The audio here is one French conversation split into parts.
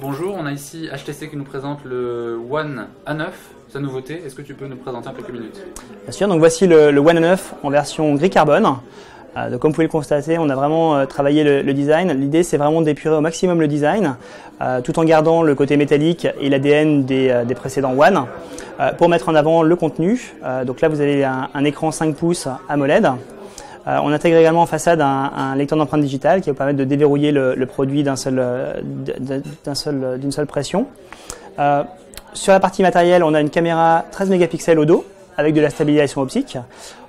Bonjour, on a ici HTC qui nous présente le One A9, sa nouveauté. Est-ce que tu peux nous présenter en quelques minutes? Bien sûr, donc voici le, One A9 en version gris carbone. Euh, comme vous pouvez le constater, on a vraiment euh, travaillé le, design. L'idée c'est vraiment d'épurer au maximum le design, euh, tout en gardant le côté métallique et l'ADN des, précédents One, pour mettre en avant le contenu. Donc là vous avez un, écran 5 pouces AMOLED on intègre également en façade un, lecteur d'empreintes digitales qui va permettre de déverrouiller le, produit euh, seul, d'une seule pression. Euh, sur la partie matérielle, on a une caméra 13 mégapixels au dos avec de la stabilisation optique.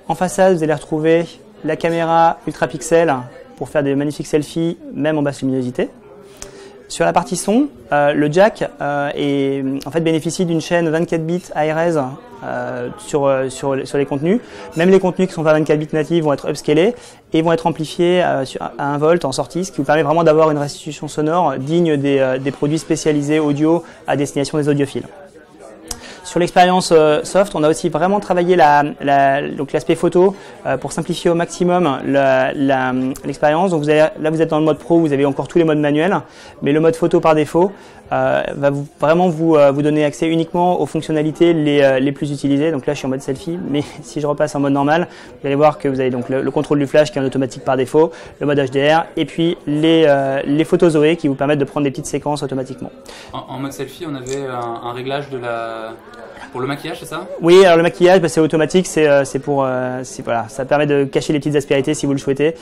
En façade, vous allez retrouver la caméra ultra pixel pour faire des magnifiques selfies, même en basse luminosité. Sur la partie son, euh, le jack euh, est, en fait, bénéficie d'une chaîne 24 bits ARS euh, sur, sur, les contenus. Même les contenus qui sont pas 24 bits natifs vont être upscalés et vont être amplifiés à 1 volt en sortie, ce qui vous permet vraiment d'avoir une restitution sonore digne des, des produits spécialisés audio à destination des audiophiles. Sur l'expérience euh, soft, on a aussi vraiment travaillé la, la, l'aspect photo euh, pour simplifier au maximum l'expérience. donc vous avez, là, vous êtes dans le mode pro, vous avez encore tous les modes manuels, mais le mode photo par défaut euh, va vous, vraiment vous, euh, vous donner accès uniquement aux fonctionnalités les, euh, les, plus utilisées. Donc là, je suis en mode selfie, mais si je repasse en mode normal, vous allez voir que vous avez donc le, le contrôle du flash qui est en automatique par défaut, le mode HDR, et puis les, les photos Zoé qui vous permettent de prendre des petites séquences automatiquement. En, en mode selfie, on avait un, un réglage de la pour le maquillage, c'est ça? Oui, alors le maquillage, bah, c'est automatique, c'est pour, voilà, ça permet de cacher les petites aspérités si vous le souhaitez,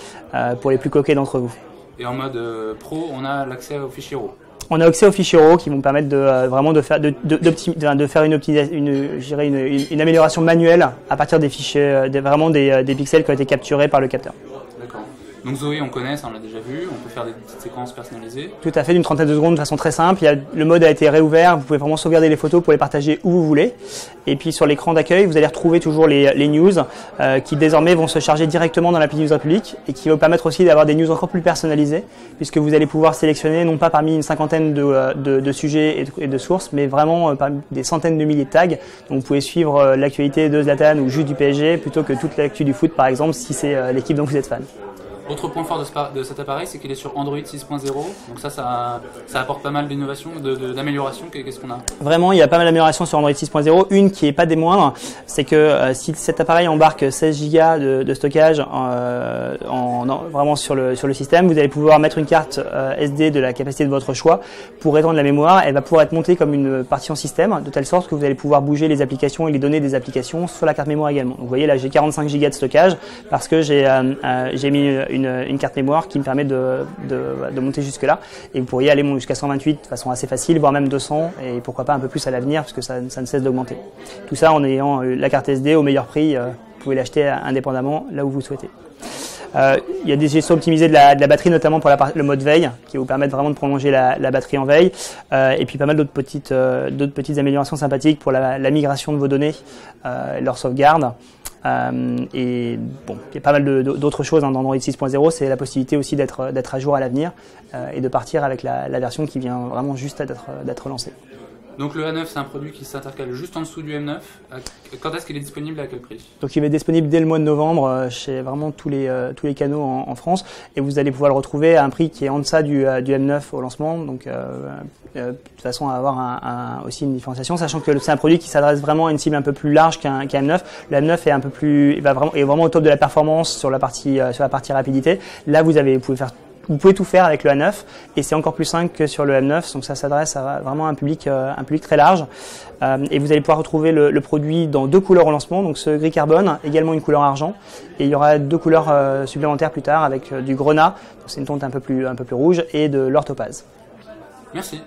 pour les plus coquets d'entre vous. Et en mode pro, on a l'accès aux fichiers RAW. On a accès aux fichiers RAW qui vont permettre de euh, vraiment de faire de, faire une, une, amélioration manuelle à partir des fichiers, euh, vraiment des, des pixels qui ont été capturés par le capteur. Donc Zoé, on connaît, ça on l'a déjà vu, on peut faire des petites séquences personnalisées. Tout à fait, d'une trentaine de secondes de façon très simple. Le mode a été réouvert, vous pouvez vraiment sauvegarder les photos pour les partager où vous voulez. Et puis sur l'écran d'accueil, vous allez retrouver toujours les, news euh, qui désormais vont se charger directement dans l'appli News Republic et qui va vous permettre aussi d'avoir des news encore plus personnalisées puisque vous allez pouvoir sélectionner non pas parmi une cinquantaine de, euh, sujets et de, sources, mais vraiment euh, parmi des centaines de milliers de tags. Donc vous pouvez suivre l'actualité de Zlatan ou juste du PSG plutôt que toute l'actu du foot par exemple si c'est l'équipe dont vous êtes fan. Autre point fort de, de cet appareil, c'est qu'il est sur Android 6.0. Donc ça, ça, apporte pas mal d'innovation, d'amélioration. Qu'est-ce qu'on a? Vraiment, il y a pas mal d'améliorations sur Android 6.0. Une qui est pas des moindres, c'est que euh, si cet appareil embarque 16 Go de, stockage euh, en, en, vraiment sur le, système, vous allez pouvoir mettre une carte euh, SD de la capacité de votre choix pour étendre la mémoire. Elle va pouvoir être montée comme une partition système, de telle sorte que vous allez pouvoir bouger les applications et les données des applications sur la carte mémoire également. Donc vous voyez là, j'ai 45 Go de stockage parce que j'ai mis une une, carte mémoire qui me permet de, de, monter jusque là. Et vous pourriez aller jusqu'à 128 de façon assez facile, voire même 200, et pourquoi pas un peu plus à l'avenir, puisque ça, ça, ne cesse d'augmenter. Tout ça en ayant la carte SD au meilleur prix. Euh, vous pouvez l'acheter indépendamment là où vous souhaitez. Euh, il y a des gestions optimisées de la, batterie, notamment pour le mode veille, qui vous permettent vraiment de prolonger la, batterie en veille. Euh, et puis pas mal d'autres petites, euh, d'autres petites améliorations sympathiques pour la, migration de vos données, euh, leur sauvegarde. Euh, et bon, il y a pas mal d'autres choses hein, dans Android 6.0, c'est la possibilité aussi d'être à jour à l'avenir euh, et de partir avec la, la, version qui vient vraiment juste d'être lancée. Donc le A9 c'est un produit qui s'intercale juste en dessous du M9. Quand est-ce qu'il est disponible et à quel prix? Donc il être disponible dès le mois de novembre euh, chez vraiment tous les euh, tous les canaux en, en, France et vous allez pouvoir le retrouver à un prix qui est en deçà du, euh, du M9 au lancement. Donc euh, de toute façon à avoir un, un, aussi une différenciation, sachant que c'est un produit qui s'adresse vraiment à une cible un peu plus large qu'un qu M9. Le M9 est un peu plus, il va vraiment, est vraiment au top de la performance sur la partie sur la partie rapidité. Là vous avez vous pouvez faire vous pouvez tout faire avec le A9 et c'est encore plus simple que sur le M9, donc ça s'adresse à vraiment un public, euh, un public très large. Euh, et vous allez pouvoir retrouver le, produit dans deux couleurs au lancement, donc ce gris carbone, également une couleur argent, et il y aura deux couleurs euh, supplémentaires plus tard avec du grenat, c'est une tonte un peu plus, un peu plus rouge, et de l'or. Merci.